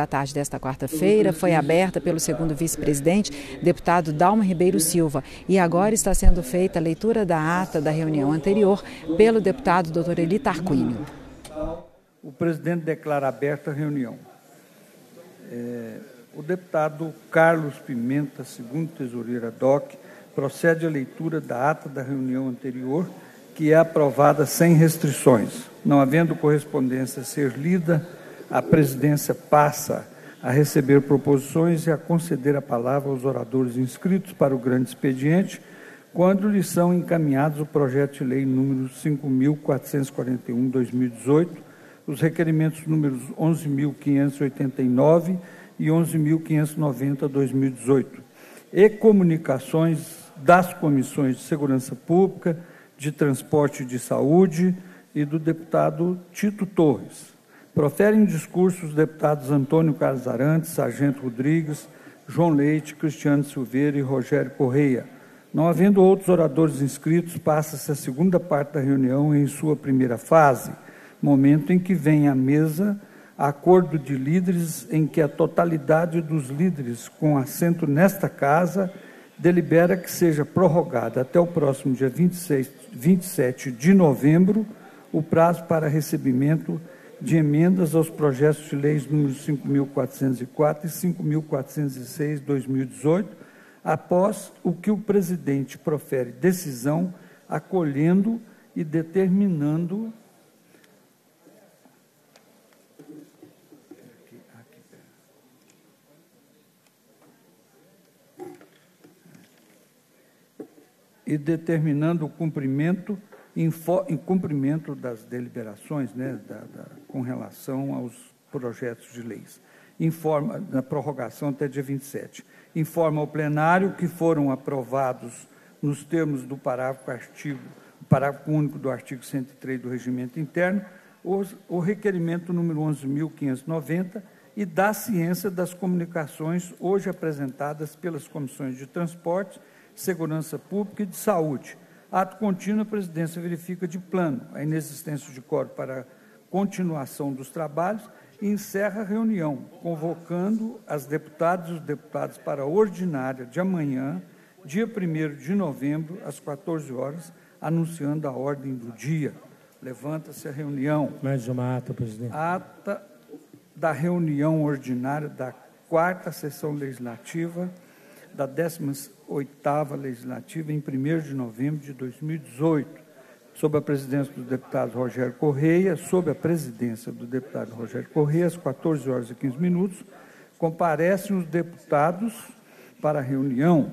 da tarde desta quarta-feira foi aberta pelo segundo vice-presidente, deputado Dalma Ribeiro Silva, e agora está sendo feita a leitura da ata da reunião anterior pelo deputado Dr. Eli Tarquínio. O presidente declara aberta a reunião. É, o deputado Carlos Pimenta, segundo tesoureira DOC, procede à leitura da ata da reunião anterior, que é aprovada sem restrições. Não havendo correspondência a ser lida, a presidência passa a receber proposições e a conceder a palavra aos oradores inscritos para o grande expediente, quando lhes são encaminhados o projeto de lei número 5.441-2018, os requerimentos números 11.589 e 11.590-2018, e comunicações das comissões de Segurança Pública, de Transporte e de Saúde e do deputado Tito Torres. Proferem discursos os deputados Antônio Carlos Arantes, Sargento Rodrigues, João Leite, Cristiano Silveira e Rogério Correia. Não havendo outros oradores inscritos, passa-se a segunda parte da reunião em sua primeira fase, momento em que vem à mesa acordo de líderes em que a totalidade dos líderes com assento nesta casa delibera que seja prorrogada até o próximo dia 26, 27 de novembro o prazo para recebimento de emendas aos projetos de leis números 5.404 e 5.406 2018, após o que o presidente profere decisão, acolhendo e determinando e determinando o cumprimento em, em cumprimento das deliberações né, da, da, com relação aos projetos de leis. Informa, na prorrogação até dia 27. Informa ao plenário que foram aprovados, nos termos do parágrafo, artigo, parágrafo único do artigo 103 do Regimento Interno, os, o requerimento número 11.590 e da ciência das comunicações, hoje apresentadas pelas comissões de transporte Segurança Pública e de Saúde. Ato contínuo, a presidência verifica de plano a inexistência de quórum para continuação dos trabalhos e encerra a reunião, convocando as deputadas e os deputados para a ordinária de amanhã, dia 1 de novembro, às 14 horas, anunciando a ordem do dia. Levanta-se a reunião. Mais uma ata, presidente. Ata da reunião ordinária da quarta sessão legislativa da 18ª Legislativa em 1 de novembro de 2018, sob a presidência do deputado Rogério Correia, sob a presidência do deputado Rogério Correia, às 14 horas e 15 minutos, comparecem os deputados para a reunião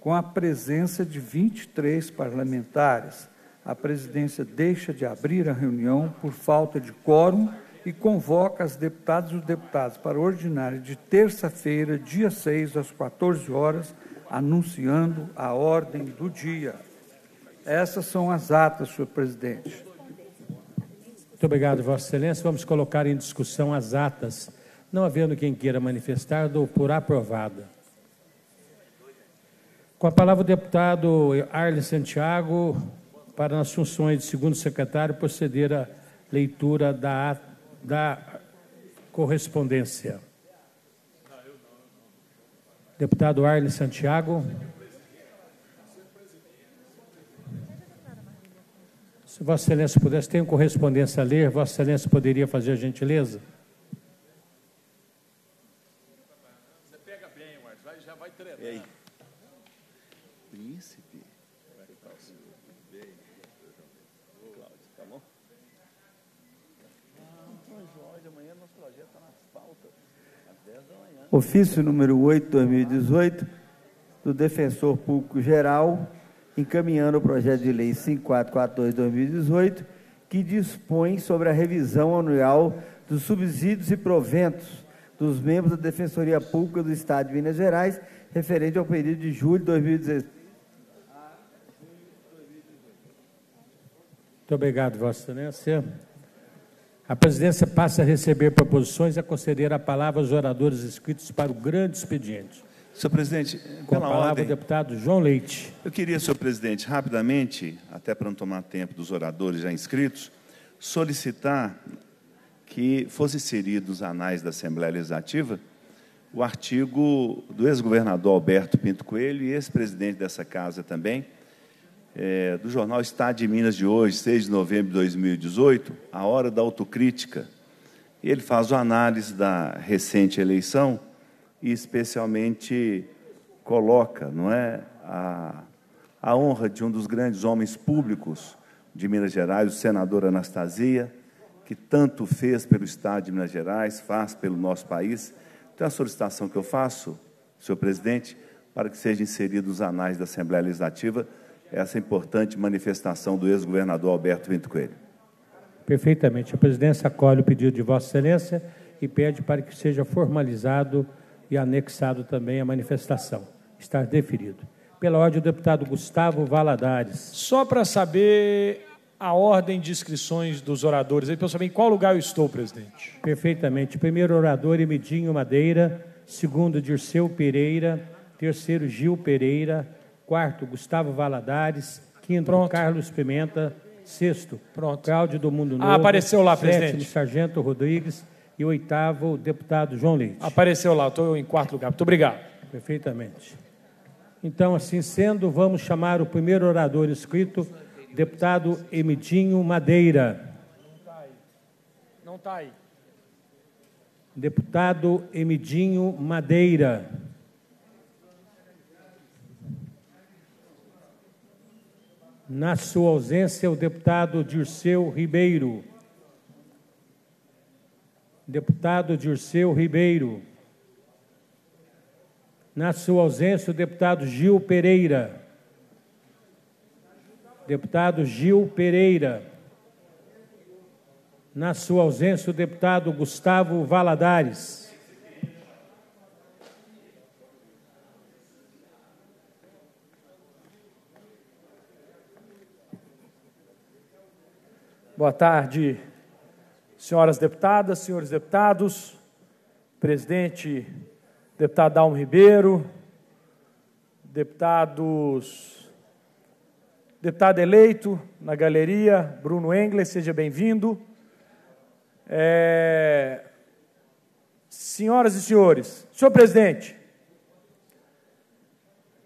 com a presença de 23 parlamentares. A presidência deixa de abrir a reunião por falta de quórum e convoca as deputadas e os deputados para o ordinário de terça-feira, dia 6, às 14 horas, anunciando a ordem do dia. Essas são as atas, senhor presidente. Muito obrigado, Vossa Excelência. Vamos colocar em discussão as atas. Não havendo quem queira manifestar, dou por aprovada. Com a palavra o deputado Arlen Santiago, para nas funções de segundo secretário, proceder à leitura da ata da correspondência. Deputado Arne Santiago. Se Vossa Excelência pudesse, tem correspondência a ler, Vossa Excelência poderia fazer a gentileza? Você pega bem, Marcos, já vai treinando. Príncipe. Cláudio, tá bom? Ofício número 8, 2018, do Defensor Público Geral, encaminhando o projeto de lei 5442-2018, que dispõe sobre a revisão anual dos subsídios e proventos dos membros da Defensoria Pública do Estado de Minas Gerais, referente ao período de julho de 2016. Muito obrigado, Vossa Excelência. A presidência passa a receber proposições e a conceder a palavra aos oradores inscritos para o grande expediente. Senhor presidente, Com a pela palavra ordem, o deputado João Leite. eu queria, senhor presidente, rapidamente, até para não tomar tempo dos oradores já inscritos, solicitar que fosse inserido nos anais da Assembleia Legislativa o artigo do ex-governador Alberto Pinto Coelho e ex-presidente dessa casa também, é, do jornal Estado de Minas de hoje, 6 de novembro de 2018, A Hora da Autocrítica. Ele faz uma análise da recente eleição e, especialmente, coloca não é, a, a honra de um dos grandes homens públicos de Minas Gerais, o senador Anastasia, que tanto fez pelo Estado de Minas Gerais, faz pelo nosso país. Então, a solicitação que eu faço, senhor presidente, para que seja inserido nos anais da Assembleia Legislativa essa importante manifestação do ex-governador Alberto Vinto Coelho. Perfeitamente. A presidência acolhe o pedido de Vossa Excelência e pede para que seja formalizado e anexado também a manifestação. Está deferido. Pela ordem, o deputado Gustavo Valadares. Só para saber a ordem de inscrições dos oradores, aí para eu saber em qual lugar eu estou, presidente. Perfeitamente. Primeiro orador, Emidinho Madeira. Segundo, Dirceu Pereira. Terceiro, Gil Pereira. Quarto, Gustavo Valadares. Quinto, Pronto. Carlos Pimenta. Sexto, Pronto. Cláudio do Mundo ah, Novo. Ah, apareceu lá, sétimo, presidente. Sargento Rodrigues. E oitavo, deputado João Leite. Apareceu lá, estou em quarto lugar. Muito obrigado. Perfeitamente. Então, assim sendo, vamos chamar o primeiro orador inscrito, deputado Emidinho Madeira. Não está aí. Não está aí. Deputado Emidinho Madeira. Na sua ausência, o deputado Dirceu Ribeiro. Deputado Dirceu Ribeiro. Na sua ausência, o deputado Gil Pereira. Deputado Gil Pereira. Na sua ausência, o deputado Gustavo Valadares. Boa tarde, senhoras deputadas, senhores deputados, presidente, deputado Dalmo Ribeiro, deputados, deputado eleito na galeria, Bruno Engler, seja bem-vindo. É... Senhoras e senhores, senhor presidente,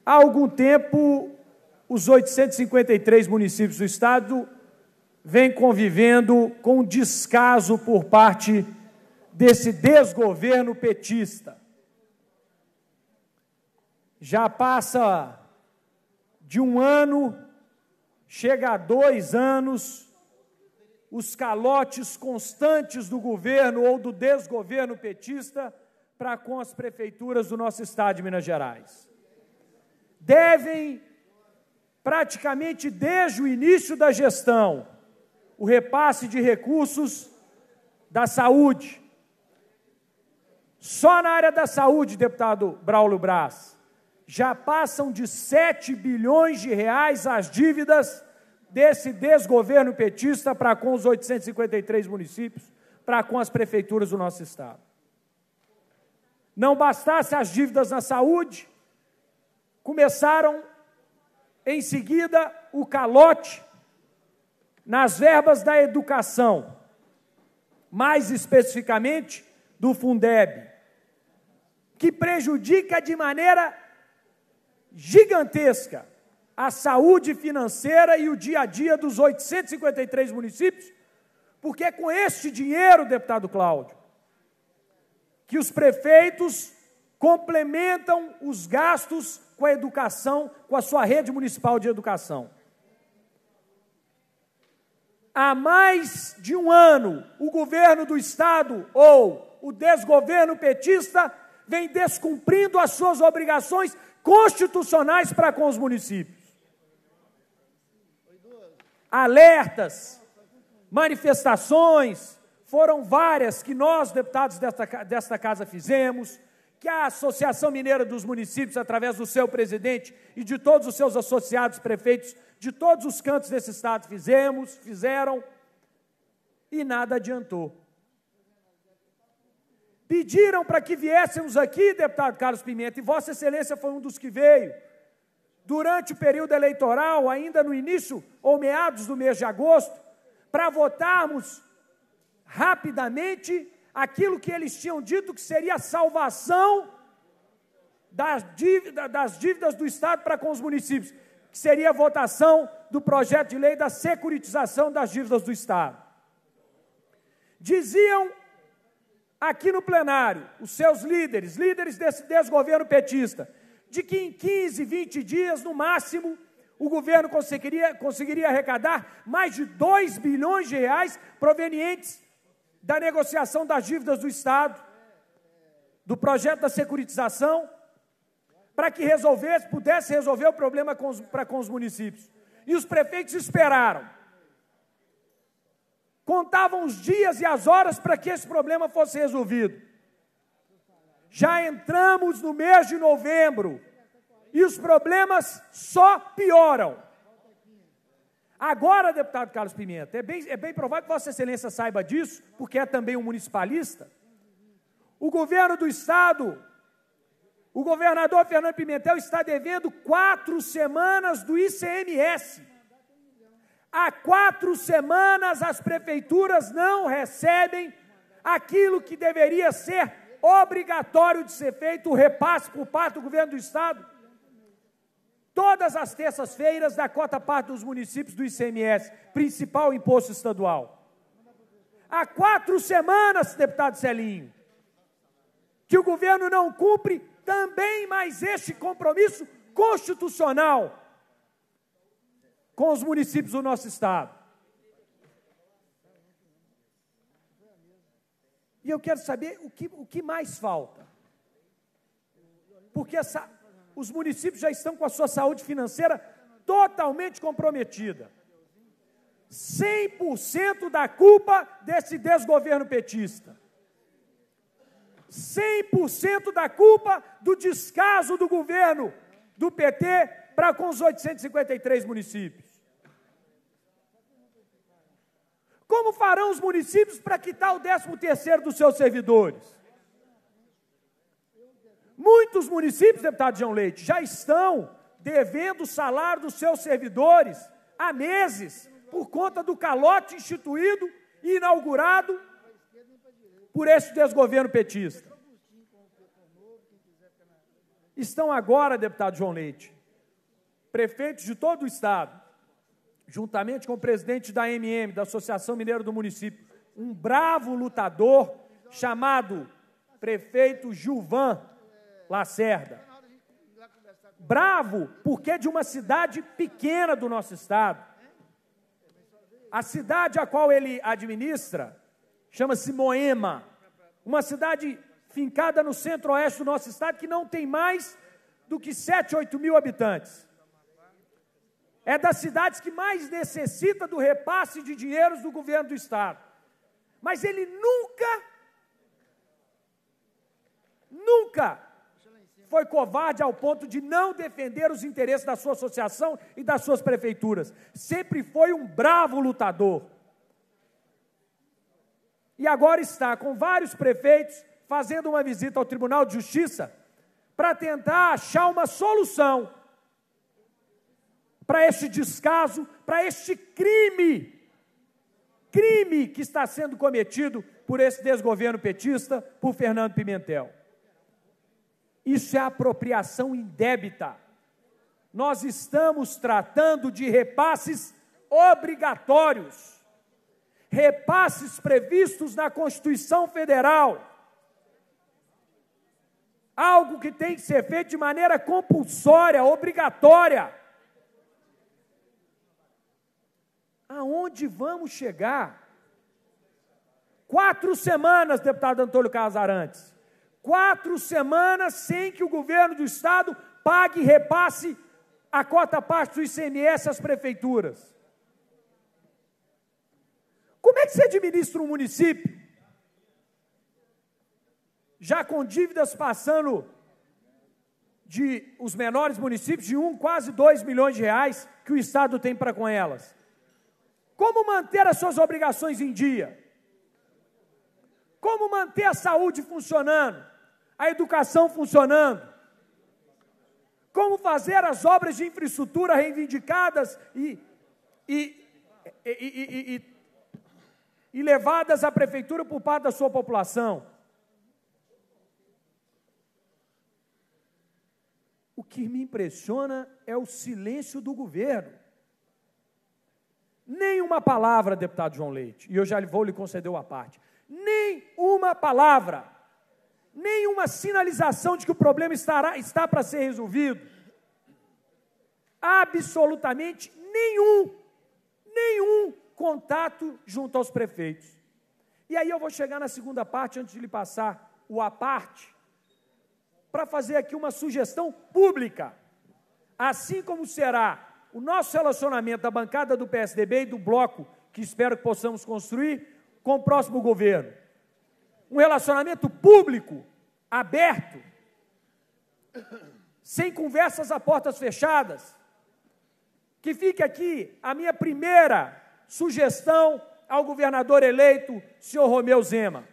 há algum tempo os 853 municípios do estado vem convivendo com descaso por parte desse desgoverno petista. Já passa de um ano, chega a dois anos, os calotes constantes do governo ou do desgoverno petista para com as prefeituras do nosso estado de Minas Gerais. Devem, praticamente desde o início da gestão, o repasse de recursos da saúde. Só na área da saúde, deputado Braulio Braz, já passam de 7 bilhões de reais as dívidas desse desgoverno petista para com os 853 municípios, para com as prefeituras do nosso estado. Não bastasse as dívidas na saúde, começaram em seguida o calote nas verbas da educação, mais especificamente do Fundeb, que prejudica de maneira gigantesca a saúde financeira e o dia a dia dos 853 municípios, porque é com este dinheiro, deputado Cláudio, que os prefeitos complementam os gastos com a educação, com a sua rede municipal de educação. Há mais de um ano, o governo do Estado ou o desgoverno petista vem descumprindo as suas obrigações constitucionais para com os municípios. Alertas, manifestações, foram várias que nós, deputados desta, desta casa, fizemos, que a Associação Mineira dos Municípios, através do seu presidente e de todos os seus associados prefeitos, de todos os cantos desse estado fizemos, fizeram, e nada adiantou. Pediram para que viéssemos aqui, deputado Carlos Pimenta, e Vossa Excelência foi um dos que veio. Durante o período eleitoral, ainda no início ou meados do mês de agosto, para votarmos rapidamente aquilo que eles tinham dito que seria a salvação das dívidas, das dívidas do Estado para com os municípios, que seria a votação do projeto de lei da securitização das dívidas do Estado. Diziam aqui no plenário, os seus líderes, líderes desse desgoverno petista, de que em 15, 20 dias, no máximo, o governo conseguiria, conseguiria arrecadar mais de 2 bilhões de reais provenientes da negociação das dívidas do Estado, do projeto da securitização, para que resolvesse, pudesse resolver o problema para com os municípios. E os prefeitos esperaram. Contavam os dias e as horas para que esse problema fosse resolvido. Já entramos no mês de novembro e os problemas só pioram. Agora, deputado Carlos Pimenta, é bem, é bem provável que Vossa Excelência saiba disso, porque é também um municipalista. O governo do Estado, o governador Fernando Pimentel está devendo quatro semanas do ICMS. Há quatro semanas as prefeituras não recebem aquilo que deveria ser obrigatório de ser feito, o repasse por parte do governo do Estado. Todas as terças-feiras, da cota parte dos municípios do ICMS, principal imposto estadual. Há quatro semanas, deputado Celinho, que o governo não cumpre também mais este compromisso constitucional com os municípios do nosso Estado. E eu quero saber o que, o que mais falta. Porque essa, os municípios já estão com a sua saúde financeira totalmente comprometida. 100% da culpa desse desgoverno petista. 100% da culpa do descaso do governo do PT para com os 853 municípios. Como farão os municípios para quitar o 13 terceiro dos seus servidores? Muitos municípios, deputado João Leite, já estão devendo o salário dos seus servidores há meses, por conta do calote instituído e inaugurado por esse desgoverno petista. Estão agora, deputado João Leite, prefeitos de todo o Estado, juntamente com o presidente da MM, da Associação Mineira do Município, um bravo lutador chamado prefeito Gilvan Lacerda. Bravo porque é de uma cidade pequena do nosso estado. A cidade a qual ele administra chama-se Moema, uma cidade fincada no centro-oeste do nosso estado que não tem mais do que 7, 8 mil habitantes é das cidades que mais necessita do repasse de dinheiros do governo do Estado. Mas ele nunca, nunca foi covarde ao ponto de não defender os interesses da sua associação e das suas prefeituras. Sempre foi um bravo lutador. E agora está com vários prefeitos fazendo uma visita ao Tribunal de Justiça para tentar achar uma solução para este descaso, para este crime, crime que está sendo cometido por esse desgoverno petista, por Fernando Pimentel. Isso é apropriação indébita. Nós estamos tratando de repasses obrigatórios, repasses previstos na Constituição Federal. Algo que tem que ser feito de maneira compulsória, obrigatória. aonde vamos chegar? Quatro semanas, deputado Antônio Casarantes. Quatro semanas sem que o governo do Estado pague e repasse a cota parte do ICMS às prefeituras. Como é que se administra um município? Já com dívidas passando de os menores municípios de um, quase dois milhões de reais que o Estado tem para com elas. Como manter as suas obrigações em dia? Como manter a saúde funcionando? A educação funcionando? Como fazer as obras de infraestrutura reivindicadas e, e, e, e levadas à prefeitura por parte da sua população. O que me impressiona é o silêncio do governo. Nem uma palavra, deputado João Leite, e eu já vou lhe conceder uma parte. Nem uma palavra, nenhuma sinalização de que o problema estará, está para ser resolvido. Absolutamente nenhum, nenhum contato junto aos prefeitos. E aí eu vou chegar na segunda parte, antes de lhe passar o a parte, para fazer aqui uma sugestão pública. Assim como será o nosso relacionamento da bancada do PSDB e do bloco, que espero que possamos construir, com o próximo governo. Um relacionamento público, aberto, sem conversas a portas fechadas. Que fique aqui a minha primeira sugestão ao governador eleito, senhor Romeu Zema.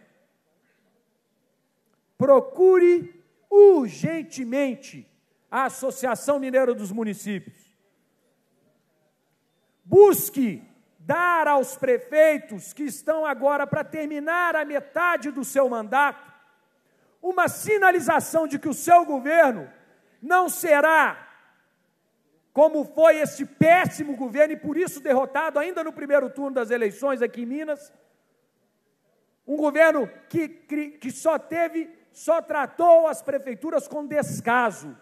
Procure urgentemente a Associação Mineira dos Municípios. Busque dar aos prefeitos que estão agora para terminar a metade do seu mandato uma sinalização de que o seu governo não será como foi esse péssimo governo e por isso derrotado ainda no primeiro turno das eleições aqui em Minas. Um governo que, que só teve só tratou as prefeituras com descaso.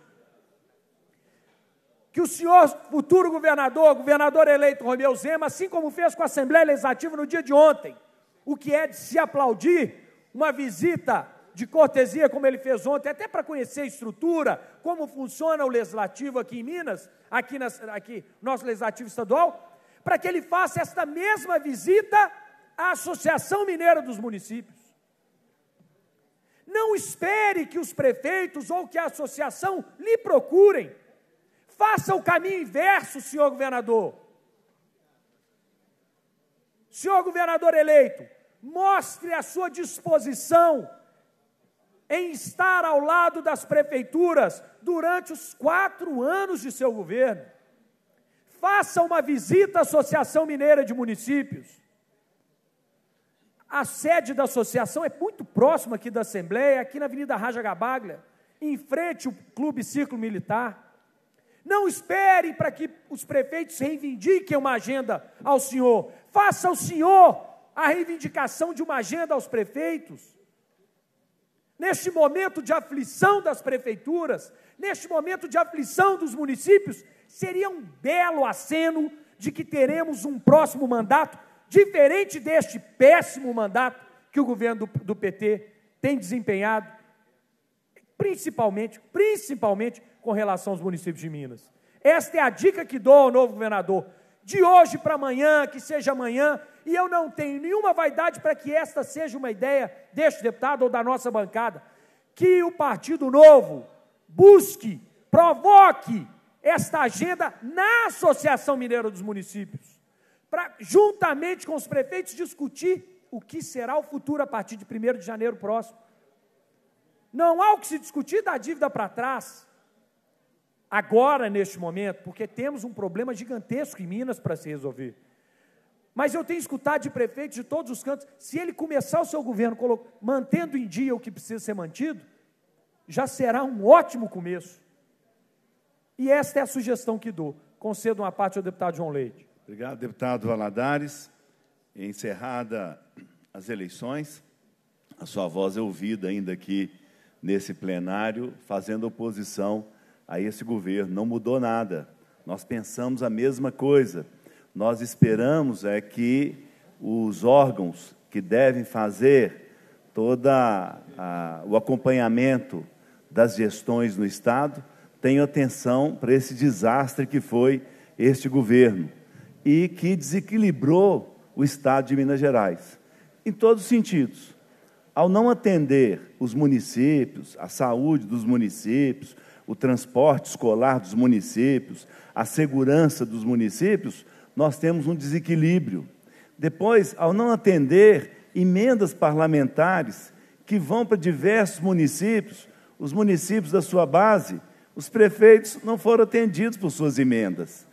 Que o senhor futuro governador, governador eleito Romeu Zema, assim como fez com a Assembleia Legislativa no dia de ontem, o que é de se aplaudir, uma visita de cortesia como ele fez ontem, até para conhecer a estrutura, como funciona o legislativo aqui em Minas, aqui, nas, aqui nosso legislativo estadual, para que ele faça esta mesma visita à Associação Mineira dos Municípios. Não espere que os prefeitos ou que a associação lhe procurem. Faça o caminho inverso, senhor governador. Senhor governador eleito, mostre a sua disposição em estar ao lado das prefeituras durante os quatro anos de seu governo. Faça uma visita à Associação Mineira de Municípios. A sede da associação é muito próxima aqui da Assembleia, aqui na Avenida Raja Gabaglia, em frente ao Clube Círculo Militar. Não espere para que os prefeitos reivindiquem uma agenda ao senhor. Faça o senhor a reivindicação de uma agenda aos prefeitos. Neste momento de aflição das prefeituras, neste momento de aflição dos municípios, seria um belo aceno de que teremos um próximo mandato diferente deste péssimo mandato que o governo do, do PT tem desempenhado, principalmente, principalmente com relação aos municípios de Minas. Esta é a dica que dou ao novo governador. De hoje para amanhã, que seja amanhã, e eu não tenho nenhuma vaidade para que esta seja uma ideia deste deputado ou da nossa bancada, que o Partido Novo busque, provoque esta agenda na Associação Mineira dos Municípios para, juntamente com os prefeitos, discutir o que será o futuro a partir de 1 de janeiro próximo. Não há o que se discutir da dívida para trás, agora, neste momento, porque temos um problema gigantesco em Minas para se resolver. Mas eu tenho escutado de prefeitos de todos os cantos, se ele começar o seu governo mantendo em dia o que precisa ser mantido, já será um ótimo começo. E esta é a sugestão que dou. Concedo uma parte ao deputado João Leite. Obrigado, deputado Valadares. Encerrada as eleições, a sua voz é ouvida ainda aqui nesse plenário, fazendo oposição a esse governo. Não mudou nada. Nós pensamos a mesma coisa. Nós esperamos é que os órgãos que devem fazer toda o acompanhamento das gestões no estado tenham atenção para esse desastre que foi este governo e que desequilibrou o Estado de Minas Gerais, em todos os sentidos. Ao não atender os municípios, a saúde dos municípios, o transporte escolar dos municípios, a segurança dos municípios, nós temos um desequilíbrio. Depois, ao não atender emendas parlamentares que vão para diversos municípios, os municípios da sua base, os prefeitos não foram atendidos por suas emendas.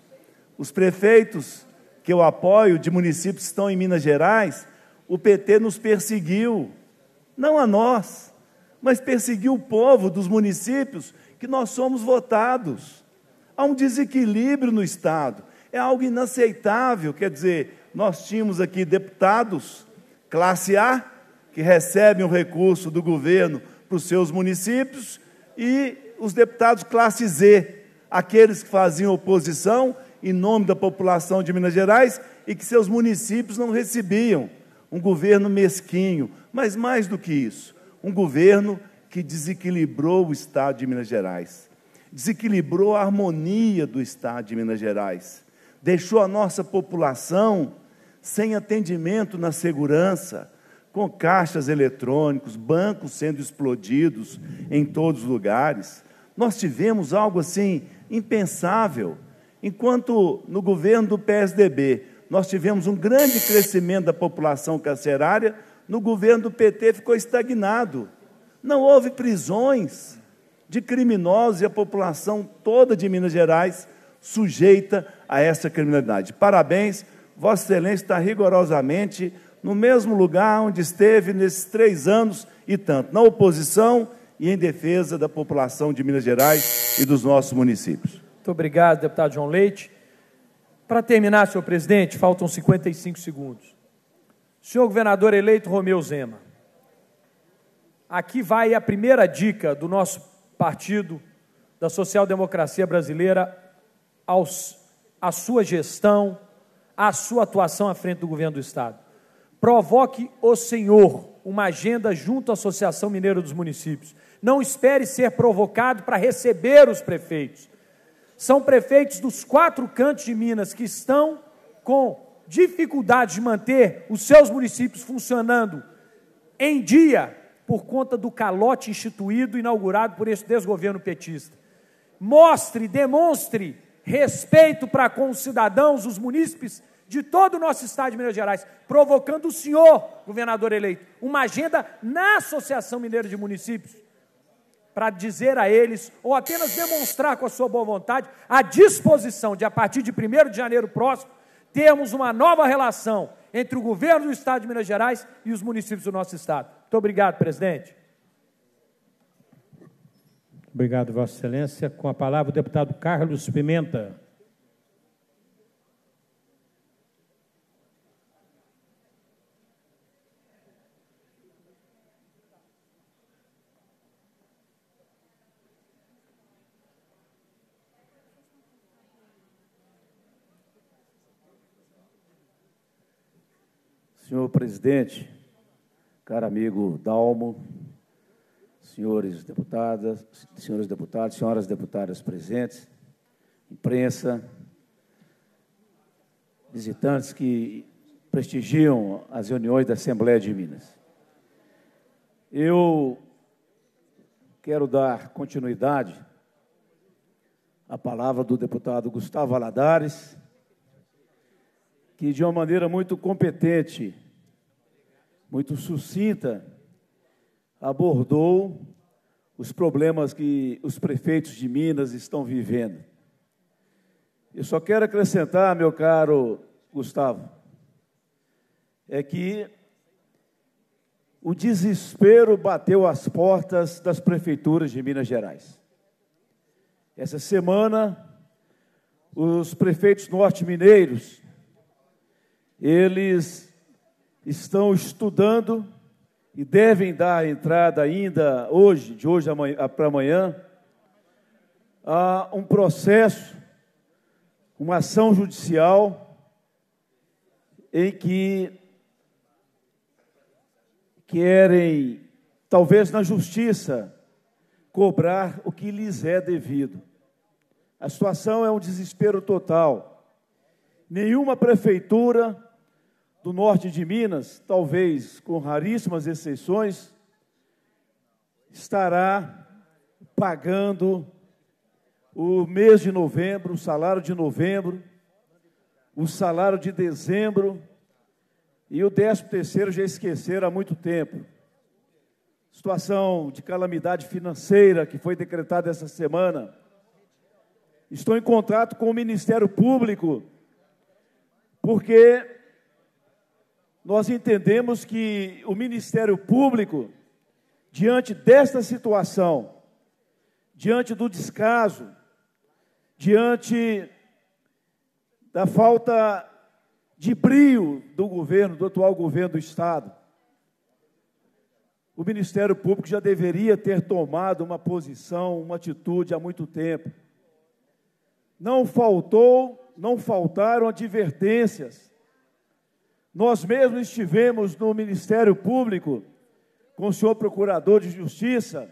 Os prefeitos que eu apoio de municípios que estão em Minas Gerais, o PT nos perseguiu, não a nós, mas perseguiu o povo dos municípios que nós somos votados. Há um desequilíbrio no Estado, é algo inaceitável. Quer dizer, nós tínhamos aqui deputados, classe A, que recebem o recurso do governo para os seus municípios, e os deputados classe Z, aqueles que faziam oposição em nome da população de Minas Gerais e que seus municípios não recebiam. Um governo mesquinho, mas mais do que isso, um governo que desequilibrou o Estado de Minas Gerais, desequilibrou a harmonia do Estado de Minas Gerais, deixou a nossa população sem atendimento na segurança, com caixas eletrônicos, bancos sendo explodidos em todos os lugares. Nós tivemos algo assim impensável. Enquanto no governo do PSDB nós tivemos um grande crescimento da população carcerária, no governo do PT ficou estagnado. Não houve prisões de criminosos e a população toda de Minas Gerais sujeita a essa criminalidade. Parabéns, Vossa Excelência está rigorosamente no mesmo lugar onde esteve nesses três anos e tanto, na oposição e em defesa da população de Minas Gerais e dos nossos municípios. Muito obrigado, deputado João Leite. Para terminar, senhor presidente, faltam 55 segundos. Senhor governador eleito Romeu Zema, aqui vai a primeira dica do nosso partido, da social-democracia brasileira, aos, à sua gestão, à sua atuação à frente do governo do Estado. Provoque o Senhor uma agenda junto à Associação Mineira dos Municípios. Não espere ser provocado para receber os prefeitos são prefeitos dos quatro cantos de Minas que estão com dificuldade de manter os seus municípios funcionando em dia por conta do calote instituído, inaugurado por esse desgoverno petista. Mostre, demonstre respeito para com os cidadãos, os munícipes de todo o nosso estado de Minas Gerais, provocando o senhor, governador eleito, uma agenda na Associação Mineira de Municípios, para dizer a eles, ou apenas demonstrar com a sua boa vontade, a disposição de, a partir de 1 de janeiro próximo, termos uma nova relação entre o governo do Estado de Minas Gerais e os municípios do nosso Estado. Muito obrigado, presidente. Obrigado, Vossa Excelência. Com a palavra, o deputado Carlos Pimenta. Senhor presidente, caro amigo Dalmo, senhores deputadas, senhores deputados, senhoras deputadas presentes, imprensa, visitantes que prestigiam as reuniões da Assembleia de Minas. Eu quero dar continuidade à palavra do deputado Gustavo Valadares, que de uma maneira muito competente, muito sucinta, abordou os problemas que os prefeitos de Minas estão vivendo. Eu só quero acrescentar, meu caro Gustavo, é que o desespero bateu às portas das prefeituras de Minas Gerais. Essa semana, os prefeitos norte-mineiros eles estão estudando e devem dar entrada ainda hoje, de hoje para amanhã, a um processo, uma ação judicial em que querem, talvez na justiça, cobrar o que lhes é devido. A situação é um desespero total. Nenhuma prefeitura do norte de Minas, talvez com raríssimas exceções, estará pagando o mês de novembro, o salário de novembro, o salário de dezembro e o décimo terceiro já esqueceram há muito tempo. Situação de calamidade financeira que foi decretada essa semana. Estou em contato com o Ministério Público, porque nós entendemos que o Ministério Público, diante desta situação, diante do descaso, diante da falta de brio do governo, do atual governo do Estado, o Ministério Público já deveria ter tomado uma posição, uma atitude há muito tempo. Não faltou, não faltaram advertências. Nós mesmos estivemos no Ministério Público com o senhor Procurador de Justiça,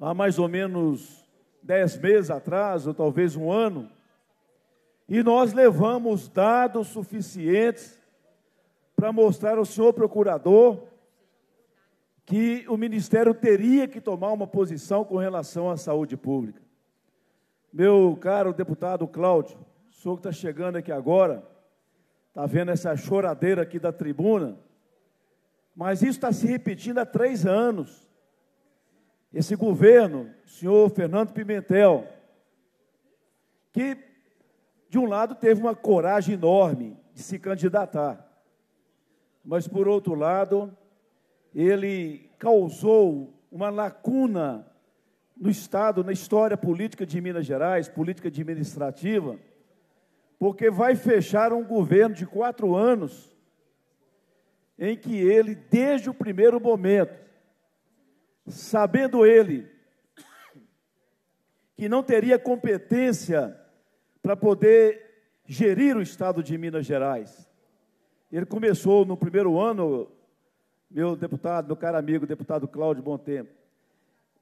há mais ou menos dez meses atrás, ou talvez um ano, e nós levamos dados suficientes para mostrar ao senhor Procurador que o Ministério teria que tomar uma posição com relação à saúde pública. Meu caro deputado Cláudio, o senhor que está chegando aqui agora, está vendo essa choradeira aqui da tribuna, mas isso está se repetindo há três anos. Esse governo, o senhor Fernando Pimentel, que, de um lado, teve uma coragem enorme de se candidatar, mas, por outro lado, ele causou uma lacuna no Estado, na história política de Minas Gerais, política administrativa, porque vai fechar um governo de quatro anos, em que ele, desde o primeiro momento, sabendo ele que não teria competência para poder gerir o Estado de Minas Gerais, ele começou no primeiro ano meu deputado, meu caro amigo, deputado Cláudio Bom Tempo,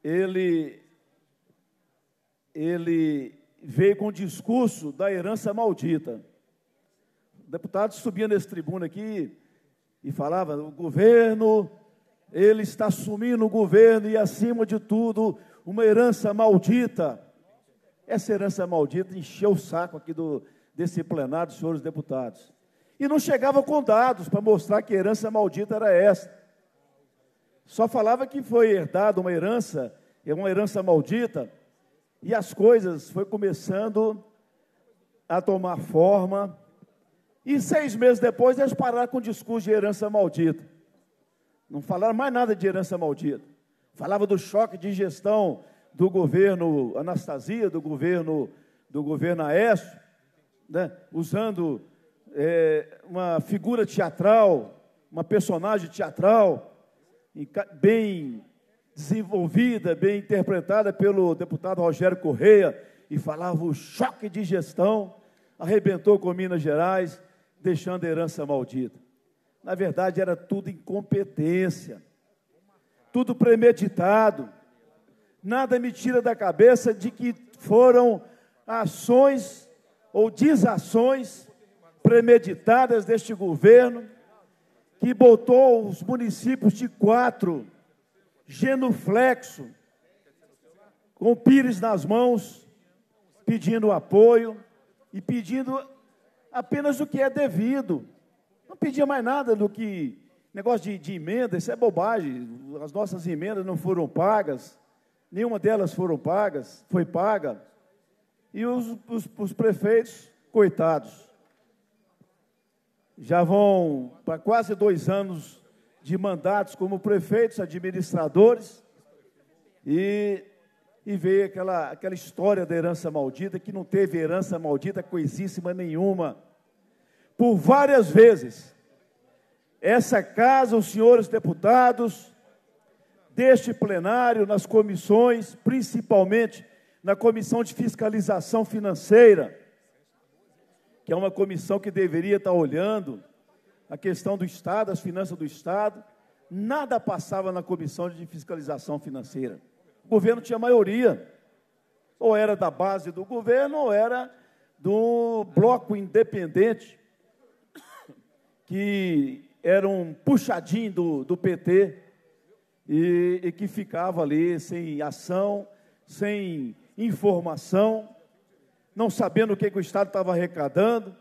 ele, ele veio com o discurso da herança maldita. O deputado subia nesse tribuna aqui e falava: o governo, ele está assumindo o governo e, acima de tudo, uma herança maldita. Essa herança maldita encheu o saco aqui do, desse plenário, senhores deputados. E não chegava com dados para mostrar que herança maldita era essa. Só falava que foi herdada uma herança, é uma herança maldita, e as coisas foi começando a tomar forma. E seis meses depois eles pararam com o discurso de herança maldita. Não falaram mais nada de herança maldita. Falava do choque de gestão do governo Anastasia, do governo do governo Aécio, né? usando é, uma figura teatral, uma personagem teatral, bem desenvolvida, bem interpretada pelo deputado Rogério Correia, e falava o choque de gestão arrebentou com Minas Gerais, deixando a herança maldita. Na verdade, era tudo incompetência, tudo premeditado. Nada me tira da cabeça de que foram ações ou desações premeditadas deste governo que botou os municípios de quatro, genuflexo, com o pires nas mãos, pedindo apoio e pedindo apenas o que é devido. Não pedia mais nada do que negócio de, de emenda, isso é bobagem. As nossas emendas não foram pagas, nenhuma delas foram pagas, foi paga. E os, os, os prefeitos, coitados, já vão para quase dois anos de mandatos como prefeitos, administradores, e, e veio aquela, aquela história da herança maldita, que não teve herança maldita coisíssima nenhuma. Por várias vezes, essa casa, os senhores deputados, deste plenário, nas comissões, principalmente na comissão de fiscalização financeira, que é uma comissão que deveria estar olhando a questão do Estado, as finanças do Estado, nada passava na comissão de fiscalização financeira. O governo tinha maioria, ou era da base do governo, ou era do bloco independente, que era um puxadinho do, do PT, e, e que ficava ali sem ação, sem informação, não sabendo o que, que o Estado estava arrecadando,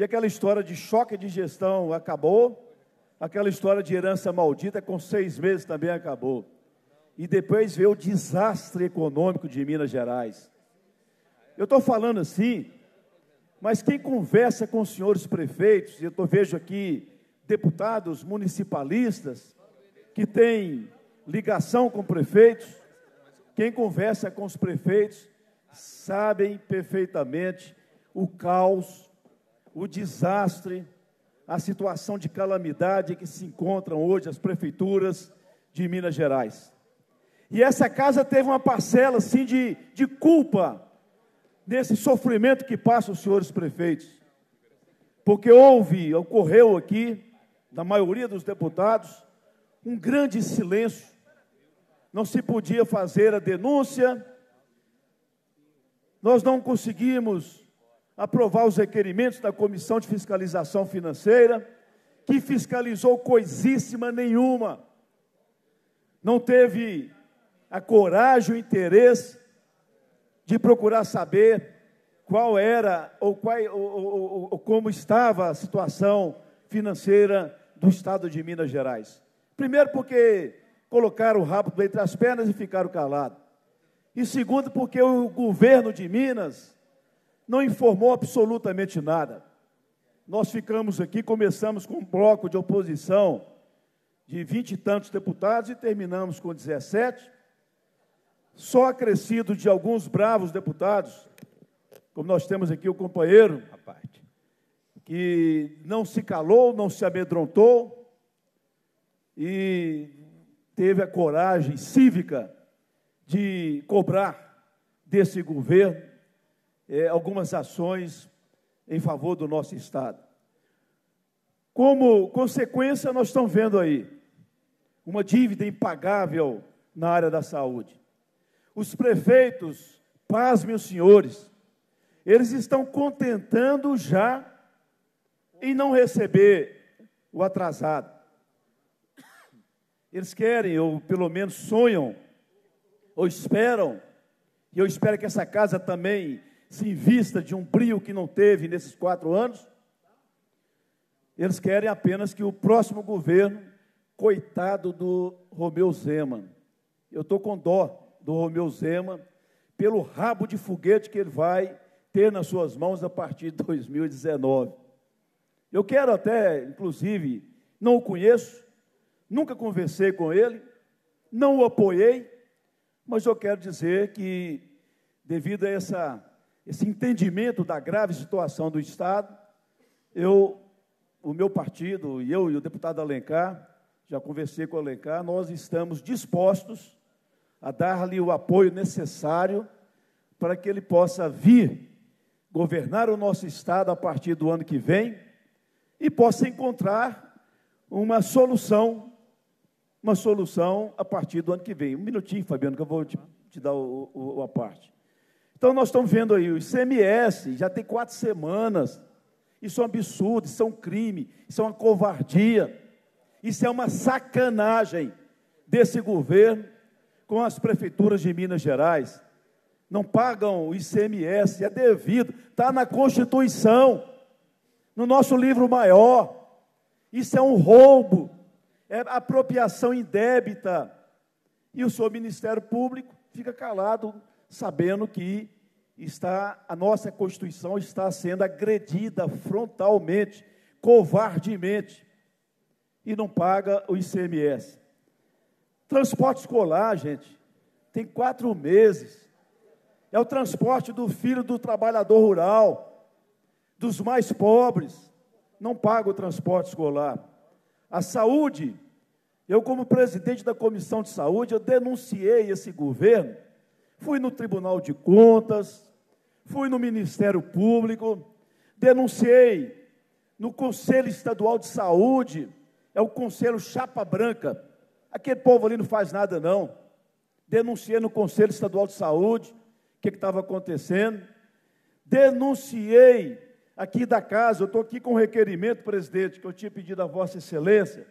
e aquela história de choque de gestão acabou, aquela história de herança maldita com seis meses também acabou. E depois veio o desastre econômico de Minas Gerais. Eu estou falando assim, mas quem conversa com os senhores prefeitos, e eu vejo aqui deputados municipalistas que têm ligação com prefeitos, quem conversa com os prefeitos, sabem perfeitamente o caos, o desastre, a situação de calamidade que se encontram hoje as prefeituras de Minas Gerais. E essa casa teve uma parcela, assim, de, de culpa nesse sofrimento que passam os senhores prefeitos. Porque houve, ocorreu aqui, da maioria dos deputados, um grande silêncio. Não se podia fazer a denúncia, nós não conseguimos aprovar os requerimentos da Comissão de Fiscalização Financeira, que fiscalizou coisíssima nenhuma. Não teve a coragem, o interesse de procurar saber qual era ou, qual, ou, ou, ou como estava a situação financeira do Estado de Minas Gerais. Primeiro, porque colocaram o rabo entre as pernas e ficaram calados. E segundo, porque o governo de Minas não informou absolutamente nada. Nós ficamos aqui, começamos com um bloco de oposição de vinte e tantos deputados e terminamos com 17, só acrescido de alguns bravos deputados, como nós temos aqui o companheiro, que não se calou, não se amedrontou e teve a coragem cívica de cobrar desse governo é, algumas ações em favor do nosso Estado. Como consequência, nós estamos vendo aí uma dívida impagável na área da saúde. Os prefeitos, pasmem os senhores, eles estão contentando já em não receber o atrasado. Eles querem, ou pelo menos sonham, ou esperam, e eu espero que essa casa também se invista de um brilho que não teve nesses quatro anos. Eles querem apenas que o próximo governo, coitado do Romeu Zema, eu estou com dó do Romeu Zema, pelo rabo de foguete que ele vai ter nas suas mãos a partir de 2019. Eu quero até, inclusive, não o conheço, nunca conversei com ele, não o apoiei, mas eu quero dizer que, devido a essa, esse entendimento da grave situação do Estado, eu, o meu partido, e eu e o deputado Alencar, já conversei com o Alencar, nós estamos dispostos a dar-lhe o apoio necessário para que ele possa vir governar o nosso Estado a partir do ano que vem e possa encontrar uma solução uma solução a partir do ano que vem. Um minutinho, Fabiano, que eu vou te, te dar o, o, a parte. Então, nós estamos vendo aí o ICMS, já tem quatro semanas. Isso é um absurdo, isso é um crime, isso é uma covardia, isso é uma sacanagem desse governo com as prefeituras de Minas Gerais. Não pagam o ICMS, é devido, está na Constituição, no nosso livro maior. Isso é um roubo, é apropriação indébita. E o seu Ministério Público fica calado, sabendo que está a nossa Constituição está sendo agredida frontalmente, covardemente, e não paga o ICMS. Transporte escolar, gente, tem quatro meses. É o transporte do filho do trabalhador rural, dos mais pobres, não paga o transporte escolar. A saúde, eu como presidente da Comissão de Saúde, eu denunciei esse governo, fui no Tribunal de Contas, fui no Ministério Público, denunciei no Conselho Estadual de Saúde, é o Conselho Chapa Branca, aquele povo ali não faz nada não, denunciei no Conselho Estadual de Saúde, o que estava acontecendo, denunciei aqui da casa, eu estou aqui com um requerimento, presidente, que eu tinha pedido a Vossa Excelência,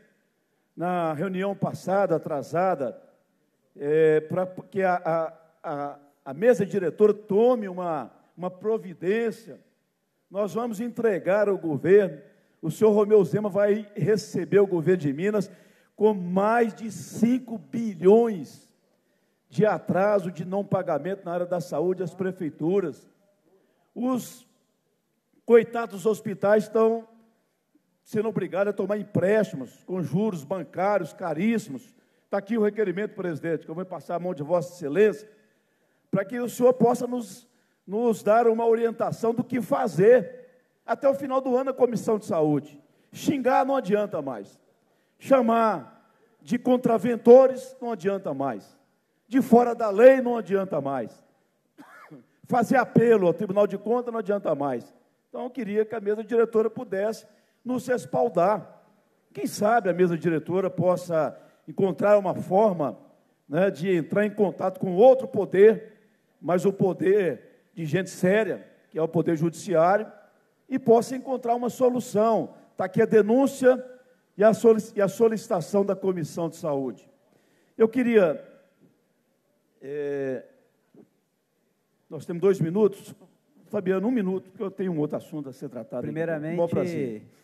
na reunião passada, atrasada, é, para que a, a, a, a, mesa diretora tome uma, uma providência. Nós vamos entregar ao governo, o senhor Romeu Zema vai receber o governo de Minas com mais de 5 bilhões de atraso de não pagamento na área da saúde às prefeituras. Os Coitados dos hospitais estão sendo obrigado a tomar empréstimos com juros bancários caríssimos. Está aqui o requerimento, presidente, que eu vou passar a mão de Vossa Excelência, para que o senhor possa nos, nos dar uma orientação do que fazer até o final do ano a Comissão de Saúde. Xingar não adianta mais. Chamar de contraventores não adianta mais. De fora da lei não adianta mais. Fazer apelo ao Tribunal de Contas não adianta mais. Então eu queria que a mesa diretora pudesse nos respaldar. Quem sabe a mesa diretora possa encontrar uma forma né, de entrar em contato com outro poder, mas o poder de gente séria, que é o poder judiciário, e possa encontrar uma solução. Está aqui a denúncia e a solicitação da Comissão de Saúde. Eu queria. É, nós temos dois minutos. Fabiano, um minuto, porque eu tenho um outro assunto a ser tratado. Primeiramente,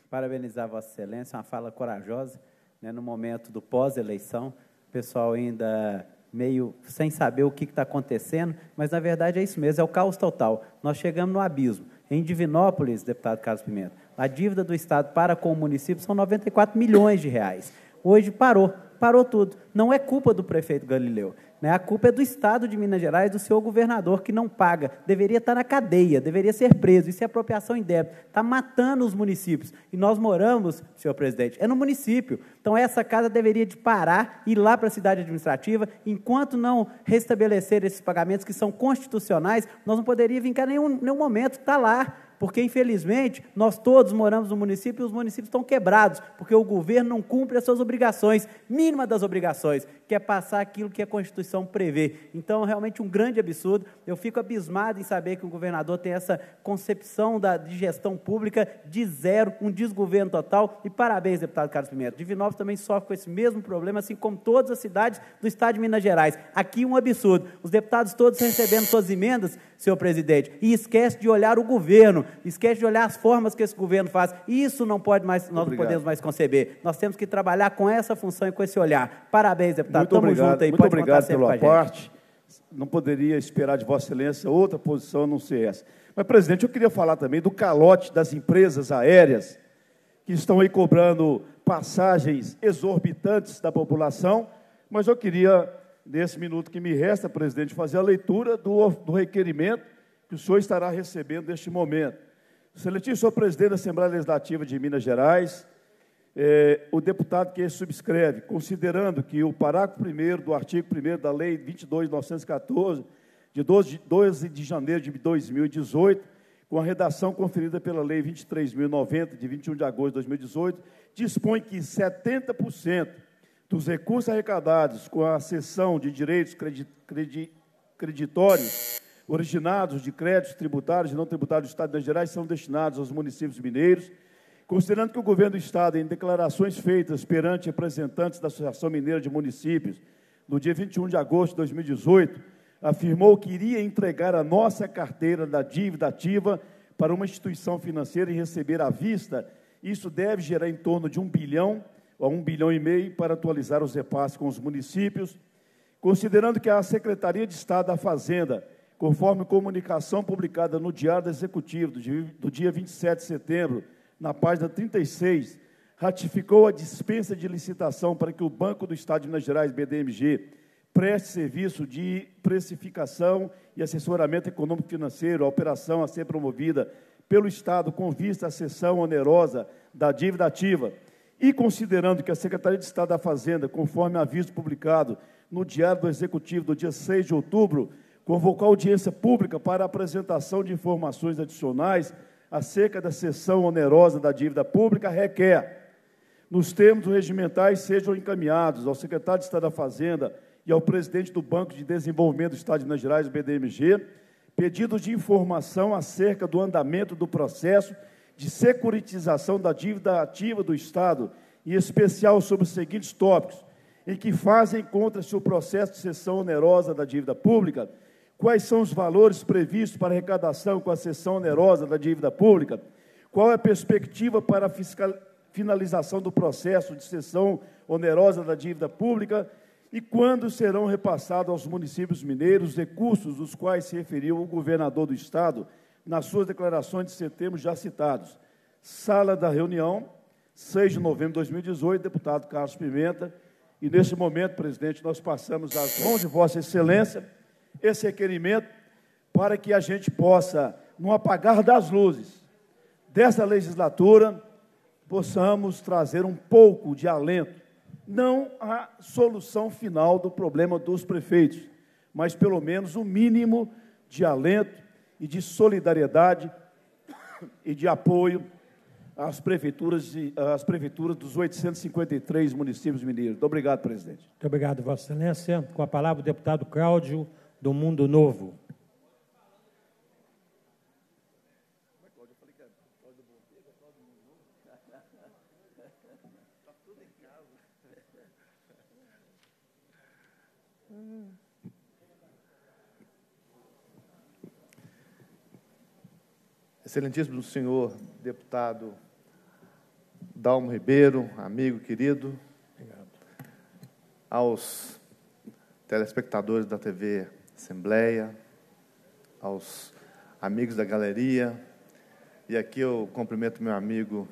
parabenizar Vossa Excelência, uma fala corajosa, né, no momento do pós-eleição. O pessoal ainda meio sem saber o que está acontecendo, mas na verdade é isso mesmo, é o caos total. Nós chegamos no abismo. Em Divinópolis, deputado Carlos Pimenta, a dívida do Estado para com o município são 94 milhões de reais. Hoje parou, parou tudo. Não é culpa do prefeito Galileu. Né? A culpa é do Estado de Minas Gerais, do seu governador, que não paga. Deveria estar na cadeia, deveria ser preso. Isso é apropriação indébita. Está matando os municípios. E nós moramos, senhor presidente, é no município. Então, essa casa deveria de parar, ir lá para a cidade administrativa. Enquanto não restabelecer esses pagamentos que são constitucionais, nós não poderíamos vincar nenhum, nenhum momento. Está lá porque infelizmente nós todos moramos no município e os municípios estão quebrados, porque o governo não cumpre as suas obrigações, mínima das obrigações, que é passar aquilo que a Constituição prevê. Então, é realmente um grande absurdo. Eu fico abismado em saber que o governador tem essa concepção da, de gestão pública de zero, um desgoverno total. E parabéns, deputado Carlos Pimenta. Divinópolis também sofre com esse mesmo problema, assim como todas as cidades do estado de Minas Gerais. Aqui um absurdo. Os deputados todos recebendo suas emendas, senhor presidente, e esquece de olhar o governo, esquece de olhar as formas que esse governo faz. Isso não pode mais, nós não podemos mais conceber. Nós temos que trabalhar com essa função e com esse olhar. Parabéns, deputado. Muito Tamo obrigado, aí, muito obrigado pela parte. Não poderia esperar de Vossa Excelência outra posição a não ser essa. Mas, presidente, eu queria falar também do calote das empresas aéreas que estão aí cobrando passagens exorbitantes da população, mas eu queria, nesse minuto que me resta, presidente, fazer a leitura do, do requerimento que o senhor estará recebendo neste momento. Excelentíssimo senhor presidente da Assembleia Legislativa de Minas Gerais, é, o deputado que subscreve, considerando que o parágrafo 1 do artigo 1 da Lei 22.914, de 12, 12 de janeiro de 2018, com a redação conferida pela Lei 23.090, de 21 de agosto de 2018, dispõe que 70% dos recursos arrecadados com a cessão de direitos creditórios originados de créditos tributários e não tributários do Estado de Minas Gerais são destinados aos municípios mineiros, considerando que o governo do Estado, em declarações feitas perante representantes da Associação Mineira de Municípios, no dia 21 de agosto de 2018, afirmou que iria entregar a nossa carteira da dívida ativa para uma instituição financeira e receber à vista, isso deve gerar em torno de um bilhão a um bilhão e meio para atualizar os repasses com os municípios, considerando que a Secretaria de Estado da Fazenda conforme comunicação publicada no Diário Executivo do dia 27 de setembro, na página 36, ratificou a dispensa de licitação para que o Banco do Estado de Minas Gerais, BDMG, preste serviço de precificação e assessoramento econômico financeiro, a operação a ser promovida pelo Estado com vista à cessão onerosa da dívida ativa, e considerando que a Secretaria de Estado da Fazenda, conforme aviso publicado no Diário do Executivo do dia 6 de outubro, convocar audiência pública para apresentação de informações adicionais acerca da cessão onerosa da dívida pública, requer, nos termos regimentais, sejam encaminhados ao secretário de Estado da Fazenda e ao presidente do Banco de Desenvolvimento do Estado de Minas Gerais, BDMG, pedidos de informação acerca do andamento do processo de securitização da dívida ativa do Estado, em especial sobre os seguintes tópicos: em que fase encontra-se o processo de cessão onerosa da dívida pública, Quais são os valores previstos para arrecadação com a cessão onerosa da dívida pública? Qual é a perspectiva para a fiscal... finalização do processo de cessão onerosa da dívida pública? E quando serão repassados aos municípios mineiros recursos dos quais se referiu o governador do Estado nas suas declarações de setembro já citados? Sala da reunião, 6 de novembro de 2018, deputado Carlos Pimenta. E nesse momento, presidente, nós passamos às mãos de Vossa Excelência esse requerimento para que a gente possa, no apagar das luzes dessa legislatura, possamos trazer um pouco de alento, não a solução final do problema dos prefeitos, mas pelo menos o um mínimo de alento e de solidariedade e de apoio às prefeituras, às prefeituras dos 853 municípios mineiros. Muito obrigado, presidente. Muito obrigado, Vossa Excelência. Com a palavra, o deputado Cláudio, do Mundo Novo. Excelentíssimo senhor deputado Dalmo Ribeiro, amigo querido, Obrigado. aos telespectadores da TV Assembleia, aos amigos da galeria, e aqui eu cumprimento meu amigo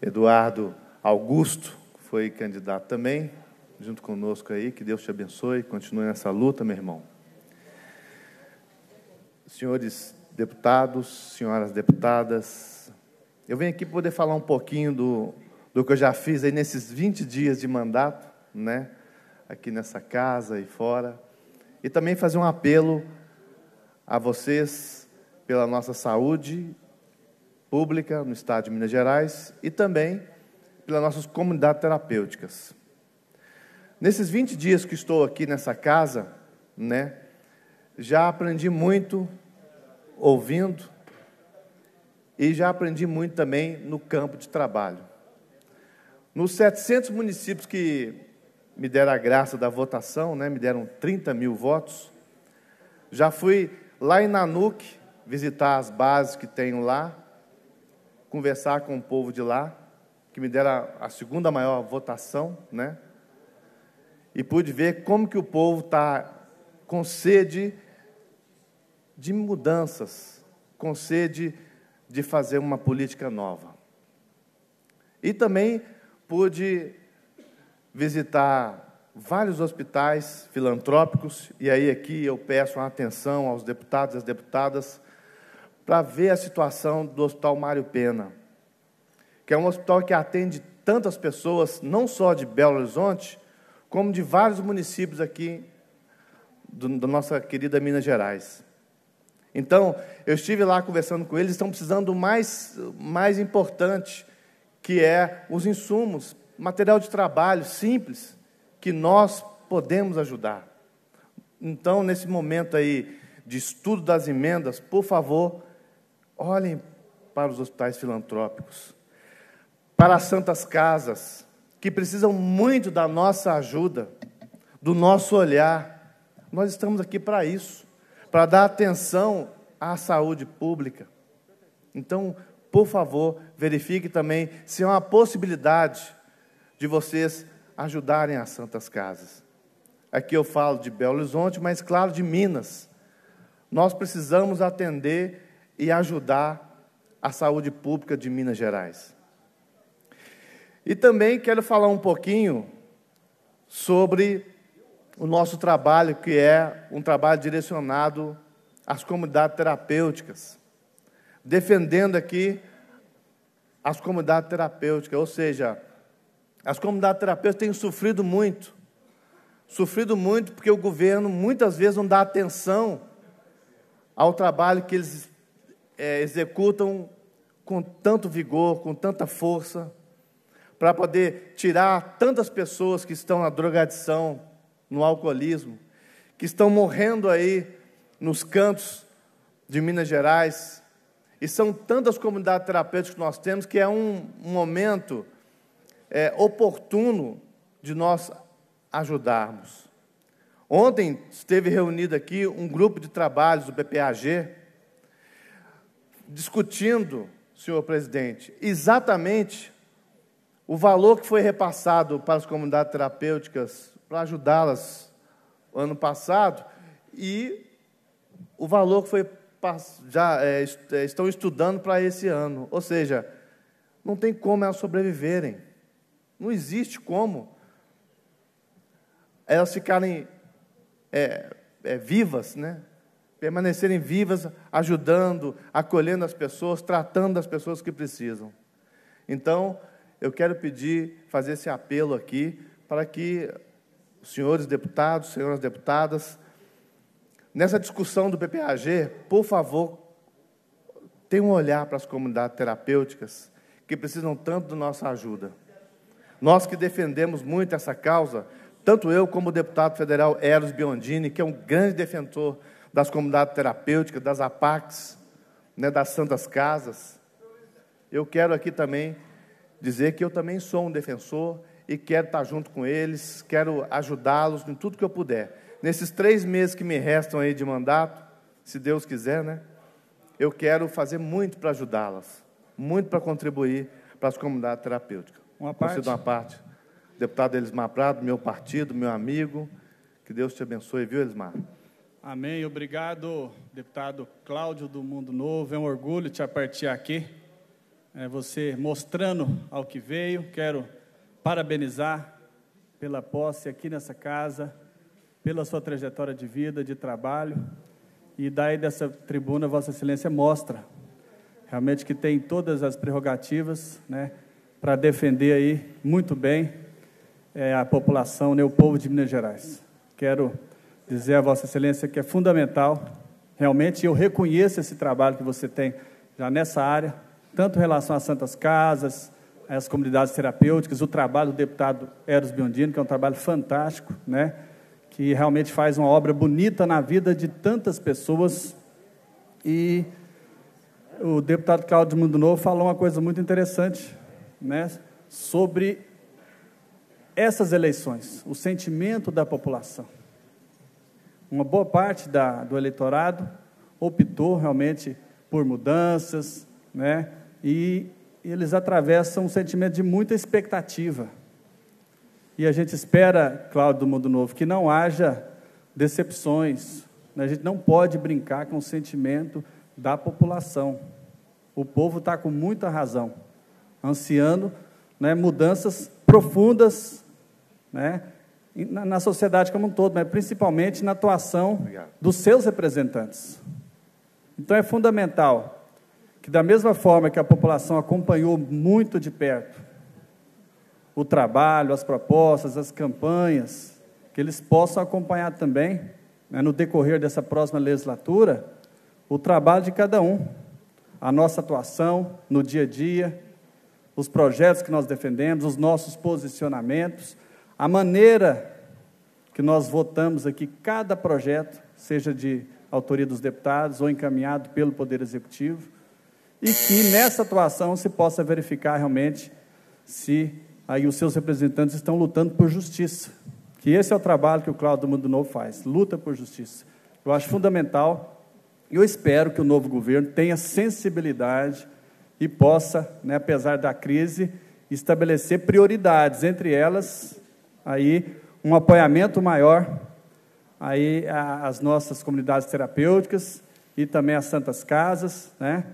Eduardo Augusto, que foi candidato também, junto conosco aí, que Deus te abençoe, continue nessa luta, meu irmão. Senhores deputados, senhoras deputadas, eu venho aqui poder falar um pouquinho do, do que eu já fiz aí nesses 20 dias de mandato, né? Aqui nessa casa e fora. E também fazer um apelo a vocês pela nossa saúde pública no estado de Minas Gerais e também pelas nossas comunidades terapêuticas. Nesses 20 dias que estou aqui nessa casa, né, já aprendi muito ouvindo e já aprendi muito também no campo de trabalho. Nos 700 municípios que me deram a graça da votação, né, me deram 30 mil votos, já fui lá em Nanuque visitar as bases que tenho lá, conversar com o povo de lá, que me deram a, a segunda maior votação, né? E pude ver como que o povo está com sede de mudanças, com sede de fazer uma política nova. E também pude visitar vários hospitais filantrópicos, e aí aqui eu peço atenção aos deputados e às deputadas para ver a situação do Hospital Mário Pena, que é um hospital que atende tantas pessoas, não só de Belo Horizonte, como de vários municípios aqui da nossa querida Minas Gerais. Então, eu estive lá conversando com eles, estão precisando do mais, mais importante, que é os insumos, material de trabalho simples, que nós podemos ajudar. Então, nesse momento aí de estudo das emendas, por favor, olhem para os hospitais filantrópicos, para as santas casas, que precisam muito da nossa ajuda, do nosso olhar. Nós estamos aqui para isso para dar atenção à saúde pública. Então, por favor, verifique também se há uma possibilidade de vocês ajudarem as santas casas. Aqui eu falo de Belo Horizonte, mas claro, de Minas. Nós precisamos atender e ajudar a saúde pública de Minas Gerais. E também quero falar um pouquinho sobre o nosso trabalho, que é um trabalho direcionado às comunidades terapêuticas, defendendo aqui as comunidades terapêuticas, ou seja, as comunidades terapêuticas têm sofrido muito, sofrido muito porque o governo muitas vezes não dá atenção ao trabalho que eles é, executam com tanto vigor, com tanta força, para poder tirar tantas pessoas que estão na drogadição, no alcoolismo, que estão morrendo aí nos cantos de Minas Gerais. E são tantas comunidades terapêuticas que nós temos que é um, um momento é, oportuno de nós ajudarmos. Ontem esteve reunido aqui um grupo de trabalhos do PPAG, discutindo, senhor presidente, exatamente o valor que foi repassado para as comunidades terapêuticas para ajudá-las ano passado e o valor que foi já é, é, estão estudando para esse ano. Ou seja, não tem como elas sobreviverem. Não existe como elas ficarem é, é, vivas, né? permanecerem vivas, ajudando, acolhendo as pessoas, tratando as pessoas que precisam. Então, eu quero pedir, fazer esse apelo aqui, para que os senhores deputados, senhoras deputadas, nessa discussão do PPAG, por favor, tenham um olhar para as comunidades terapêuticas que precisam tanto da nossa ajuda. Nós que defendemos muito essa causa, tanto eu como o deputado federal Eros Biondini, que é um grande defensor das comunidades terapêuticas, das APACs, né, das Santas Casas. Eu quero aqui também dizer que eu também sou um defensor e quero estar junto com eles, quero ajudá-los em tudo que eu puder. Nesses três meses que me restam aí de mandato, se Deus quiser, né? Eu quero fazer muito para ajudá-las, muito para contribuir para as comunidades terapêuticas. Uma parte. uma parte. Deputado Elismar Prado, meu partido, meu amigo. Que Deus te abençoe, viu, Elismar? Amém. Obrigado, deputado Cláudio do Mundo Novo. É um orgulho te partir aqui. É você mostrando ao que veio. Quero parabenizar pela posse aqui nessa casa, pela sua trajetória de vida, de trabalho. E daí dessa tribuna, Vossa Excelência mostra realmente que tem todas as prerrogativas, né, para defender aí muito bem é, a população, né, o povo de Minas Gerais. Quero dizer a Vossa Excelência que é fundamental, realmente eu reconheço esse trabalho que você tem já nessa área, tanto em relação às santas casas, às comunidades terapêuticas, o trabalho do deputado Eros Biondino, que é um trabalho fantástico, né? que realmente faz uma obra bonita na vida de tantas pessoas. E o deputado Cláudio Mundo Novo falou uma coisa muito interessante né? sobre essas eleições, o sentimento da população. Uma boa parte da, do eleitorado optou realmente por mudanças, né? E eles atravessam um sentimento de muita expectativa. E a gente espera, Cláudio do Mundo Novo, que não haja decepções. Né? A gente não pode brincar com o sentimento da população. O povo está com muita razão, ansiando né, mudanças profundas, né, na, na sociedade como um todo, mas principalmente na atuação Obrigado. dos seus representantes. Então é fundamental que, da mesma forma que a população acompanhou muito de perto o trabalho, as propostas, as campanhas, que eles possam acompanhar também, né, no decorrer dessa próxima legislatura, o trabalho de cada um, a nossa atuação no dia a dia, os projetos que nós defendemos, os nossos posicionamentos, a maneira que nós votamos aqui, cada projeto, seja de autoria dos deputados ou encaminhado pelo Poder Executivo, e que nessa atuação se possa verificar realmente se aí os seus representantes estão lutando por justiça. Que esse é o trabalho que o Cláudio do Mundo Novo faz, luta por justiça. Eu acho fundamental e eu espero que o novo governo tenha sensibilidade e possa, né, apesar da crise, estabelecer prioridades, entre elas aí um apoiamento maior aí às nossas comunidades terapêuticas e também às santas casas, né,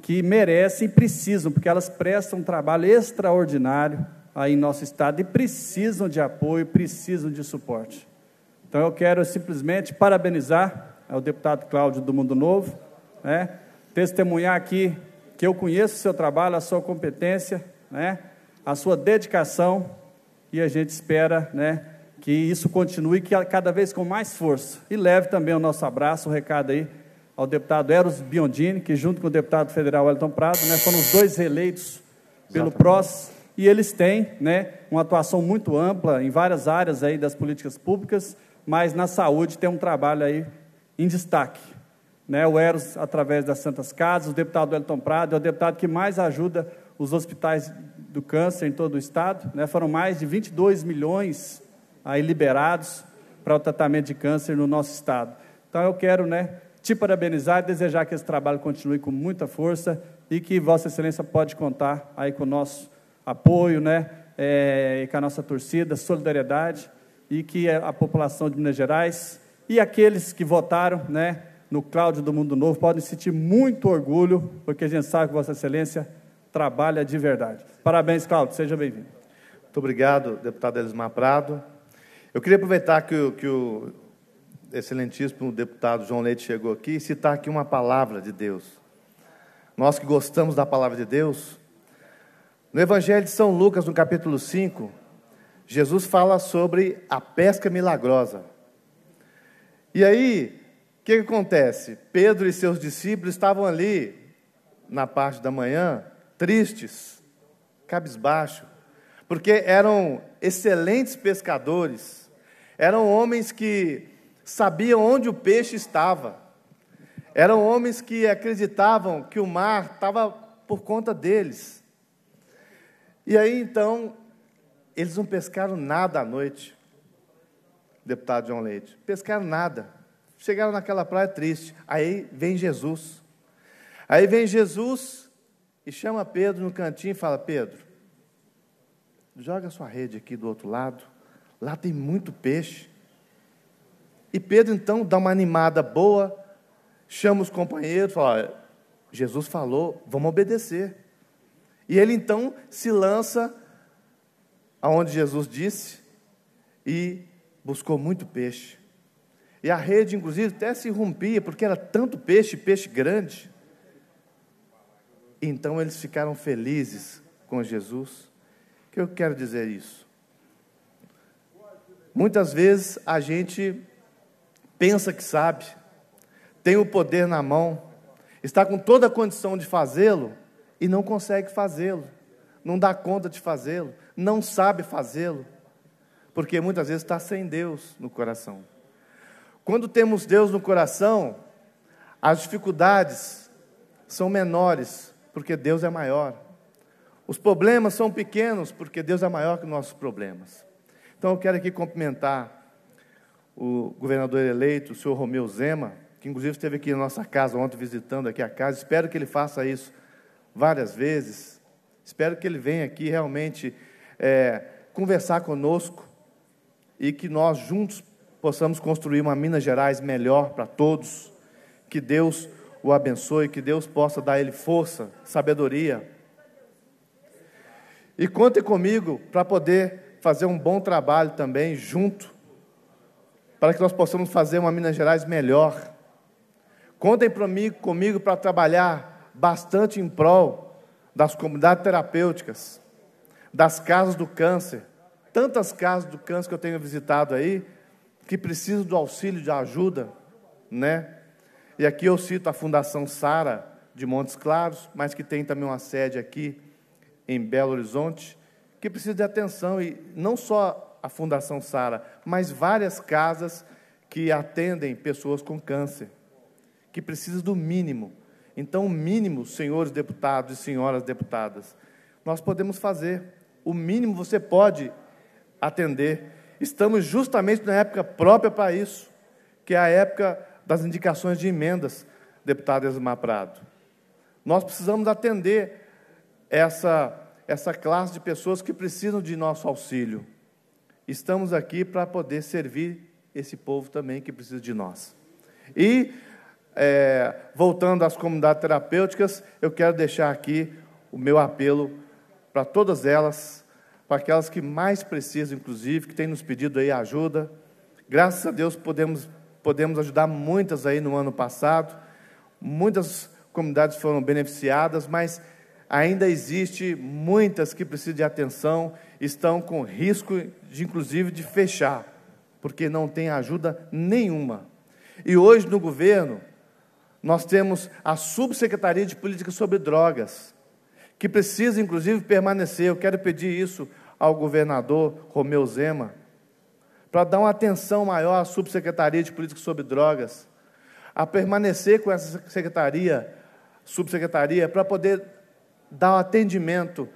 que merecem e precisam, porque elas prestam um trabalho extraordinário aí em nosso estado e precisam de apoio, precisam de suporte. Então eu quero simplesmente parabenizar ao deputado Cláudio do Mundo Novo, né, testemunhar aqui que eu conheço o seu trabalho, a sua competência, né, a sua dedicação e a gente espera né, que isso continue que cada vez com mais força. E leve também o nosso abraço, o recado aí ao deputado Eros Biondini, que junto com o deputado federal Wellington Prado, né, foram os dois reeleitos pelo Exatamente. PROS, e eles têm né, uma atuação muito ampla em várias áreas aí das políticas públicas, mas na saúde tem um trabalho aí em destaque. Né, o Eros, através das Santas Casas, o deputado Wellington Prado é o deputado que mais ajuda os hospitais do câncer em todo o estado. Né? Foram mais de 22 milhões aí liberados para o tratamento de câncer no nosso estado. Então eu quero né, te parabenizar e desejar que esse trabalho continue com muita força e que Vossa Excelência pode contar aí com o nosso apoio, né, é, com a nossa torcida, solidariedade e que a população de Minas Gerais e aqueles que votaram, né, no Cláudio do Mundo Novo podem sentir muito orgulho, porque a gente sabe que Vossa Excelência trabalha de verdade. Parabéns, Cláudio, seja bem-vindo. Muito obrigado, deputado Elismar Prado. Eu queria aproveitar que o, que o excelentíssimo deputado João Leite chegou aqui e citar aqui uma palavra de Deus. Nós que gostamos da palavra de Deus, no Evangelho de São Lucas, no capítulo 5, Jesus fala sobre a pesca milagrosa. E aí, que, que acontece? Pedro e seus discípulos estavam ali, na parte da manhã, tristes, cabisbaixo, porque eram excelentes pescadores, eram homens que sabiam onde o peixe estava, eram homens que acreditavam que o mar estava por conta deles. E aí então, eles não pescaram nada à noite, deputado João Leite, pescaram nada. Chegaram naquela praia triste. Aí vem Jesus. Aí vem Jesus e chama Pedro no cantinho e fala: Pedro, joga sua rede aqui do outro lado. Lá tem muito peixe. E Pedro então dá uma animada boa, chama os companheiros, fala: Jesus falou, vamos obedecer. E ele então se lança aonde Jesus disse e buscou muito peixe. E a rede, inclusive, até se rompia, porque era tanto peixe, peixe grande. Então eles ficaram felizes com Jesus. O que eu quero dizer isso? Muitas vezes a gente pensa que sabe, tem o poder na mão, está com toda a condição de fazê-lo e não consegue fazê-lo, não dá conta de fazê-lo, não sabe fazê-lo, porque muitas vezes está sem Deus no coração. Quando temos Deus no coração, as dificuldades são menores, porque Deus é maior. Os problemas são pequenos, porque Deus é maior que nossos problemas. Então eu quero aqui cumprimentar o governador eleito, o senhor Romeu Zema, que inclusive esteve aqui na nossa casa ontem visitando aqui a casa. Espero que ele faça isso várias vezes. Espero que ele venha aqui realmente é, conversar conosco e que nós juntos possamos construir uma Minas Gerais melhor para todos. Que Deus o abençoe, que Deus possa dar a ele força, sabedoria. E contem comigo para poder fazer um bom trabalho também junto, para que nós possamos fazer uma Minas Gerais melhor. Contem comigo para trabalhar bastante em prol das comunidades terapêuticas, das casas do câncer, tantas casas do câncer que eu tenho visitado aí, que precisam do auxílio, de ajuda, né? E aqui eu cito a Fundação Sara de Montes Claros, mas que tem também uma sede aqui em Belo Horizonte, que precisa de atenção e não só a Fundação Sara, mas várias casas que atendem pessoas com câncer, que precisam do mínimo. Então, o mínimo, senhores deputados e senhoras deputadas, nós podemos fazer. O mínimo você pode atender estamos justamente na época própria para isso, que é a época das indicações de emendas, deputado Esmar Prado. Nós precisamos atender essa, essa classe de pessoas que precisam de nosso auxílio. Estamos aqui para poder servir esse povo também que precisa de nós. E, é, voltando às comunidades terapêuticas, eu quero deixar aqui o meu apelo para todas elas para aquelas que mais precisam, inclusive, que têm nos pedido aí ajuda. Graças a Deus podemos, podemos ajudar muitas aí no ano passado. Muitas comunidades foram beneficiadas, mas ainda existe muitas que precisam de atenção, estão com risco de inclusive de fechar, porque não tem ajuda nenhuma. E hoje no governo nós temos a Subsecretaria de Política sobre Drogas, que precisa inclusive permanecer. Eu quero pedir isso ao governador Romeu Zema, para dar uma atenção maior à subsecretaria de política sobre drogas, a permanecer com essa secretaria, subsecretaria, para poder dar um atendimento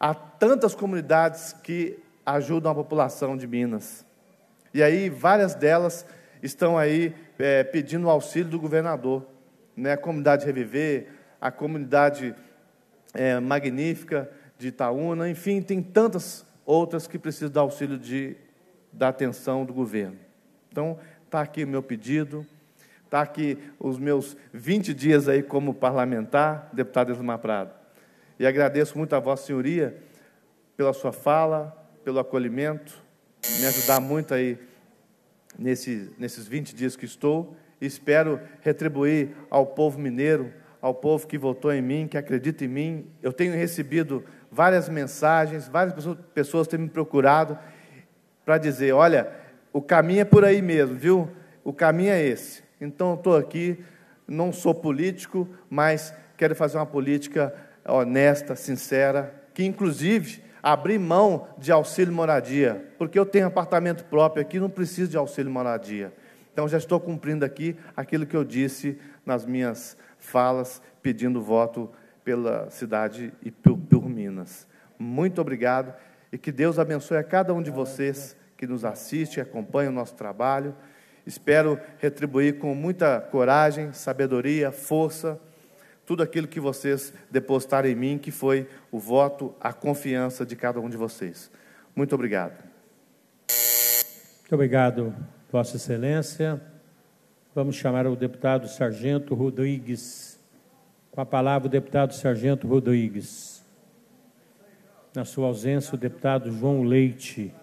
a tantas comunidades que ajudam a população de Minas. E aí, várias delas estão aí é, pedindo o auxílio do governador. Né? A comunidade Reviver, a comunidade é, Magnífica, de Itaúna, enfim, tem tantas outras que precisam do auxílio de, da atenção do governo. Então, está aqui o meu pedido, está aqui os meus 20 dias aí como parlamentar, deputado Esmar Prado. E agradeço muito a Vossa Senhoria pela sua fala, pelo acolhimento, me ajudar muito aí nesse, nesses 20 dias que estou. Espero retribuir ao povo mineiro, ao povo que votou em mim, que acredita em mim. Eu tenho recebido várias mensagens, várias pessoas têm me procurado para dizer: olha, o caminho é por aí mesmo, viu? O caminho é esse. Então, eu estou aqui, não sou político, mas quero fazer uma política honesta, sincera, que inclusive abrir mão de auxílio moradia, porque eu tenho apartamento próprio aqui, não preciso de auxílio moradia. Então já estou cumprindo aqui aquilo que eu disse nas minhas falas, pedindo voto pela cidade e por, por Minas. Muito obrigado e que Deus abençoe a cada um de vocês que nos assiste e acompanha o nosso trabalho. Espero retribuir com muita coragem, sabedoria, força tudo aquilo que vocês depositaram em mim, que foi o voto, a confiança de cada um de vocês. Muito obrigado. Muito obrigado, Vossa Excelência. Vamos chamar o deputado Sargento Rodrigues. Com a palavra, o deputado Sargento Rodrigues. Na sua ausência, o deputado João Leite.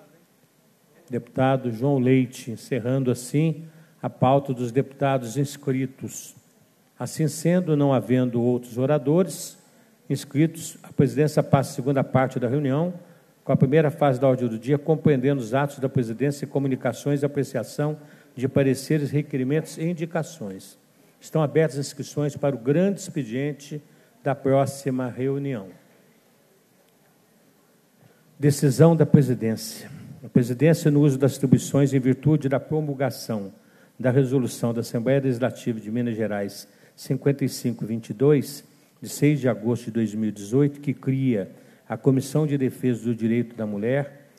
Deputado João Leite, encerrando assim a pauta dos deputados inscritos. Assim sendo, não havendo outros oradores inscritos, a presidência passa a segunda parte da reunião, com a primeira fase da ordem do dia, compreendendo os atos da presidência e comunicações e apreciação de pareceres, requerimentos e indicações. Estão abertas as inscrições para o grande expediente da próxima reunião. Decisão da presidência. A presidência, no uso das atribuições em virtude da promulgação da resolução da Assembleia Legislativa de Minas Gerais 5522, de 6 de agosto de 2018, que cria a Comissão de Defesa do Direito da Mulher,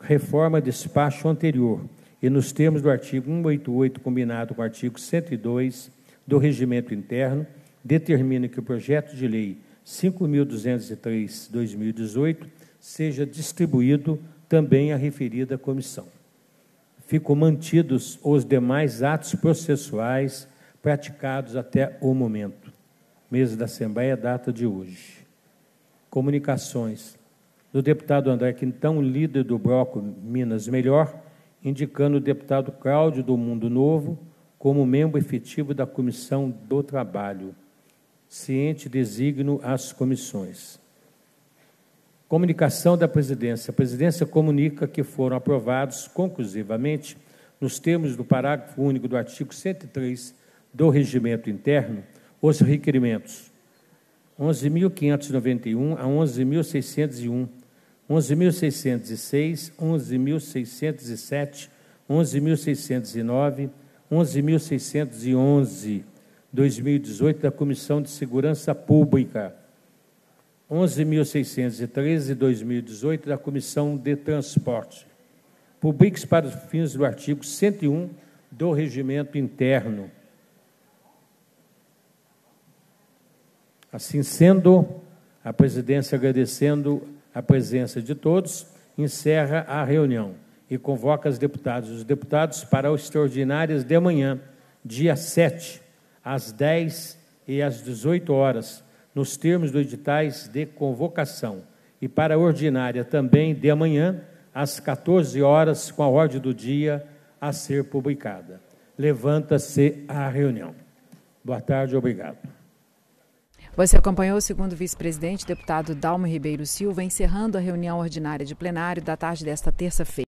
reforma despacho anterior e nos termos do artigo 188, combinado com o artigo 102 do Regimento Interno, determina que o projeto de lei 5.203-2018 seja distribuído também à referida comissão. Ficam mantidos os demais atos processuais praticados até o momento. Mesa da Assembleia, data de hoje. Comunicações do deputado André Quintão, líder do bloco Minas Melhor, indicando o deputado Cláudio do Mundo Novo como membro efetivo da Comissão do Trabalho. Ciente designo às comissões. Comunicação da presidência. A presidência comunica que foram aprovados conclusivamente, nos termos do parágrafo único do artigo 103 do regimento interno os requerimentos 11.591 a 11.601, 11.606, 11.607, 11.609, 11.611, 2018 da Comissão de Segurança Pública, 11.613, 2018 da Comissão de Transporte. Publiques para os fins do artigo 101 do Regimento Interno. Assim sendo, a presidência agradecendo a presença de todos, encerra a reunião e convoca os deputados. Os deputados para as extraordinárias de amanhã, dia 7, às 10 e às 18 horas, nos termos do editais de convocação. E para a ordinária também de amanhã, às 14 horas, com a ordem do dia a ser publicada. Levanta-se a reunião. Boa tarde, obrigado. Você acompanhou o segundo vice-presidente, deputado Dalmo Ribeiro Silva, encerrando a reunião ordinária de plenário da tarde desta terça-feira.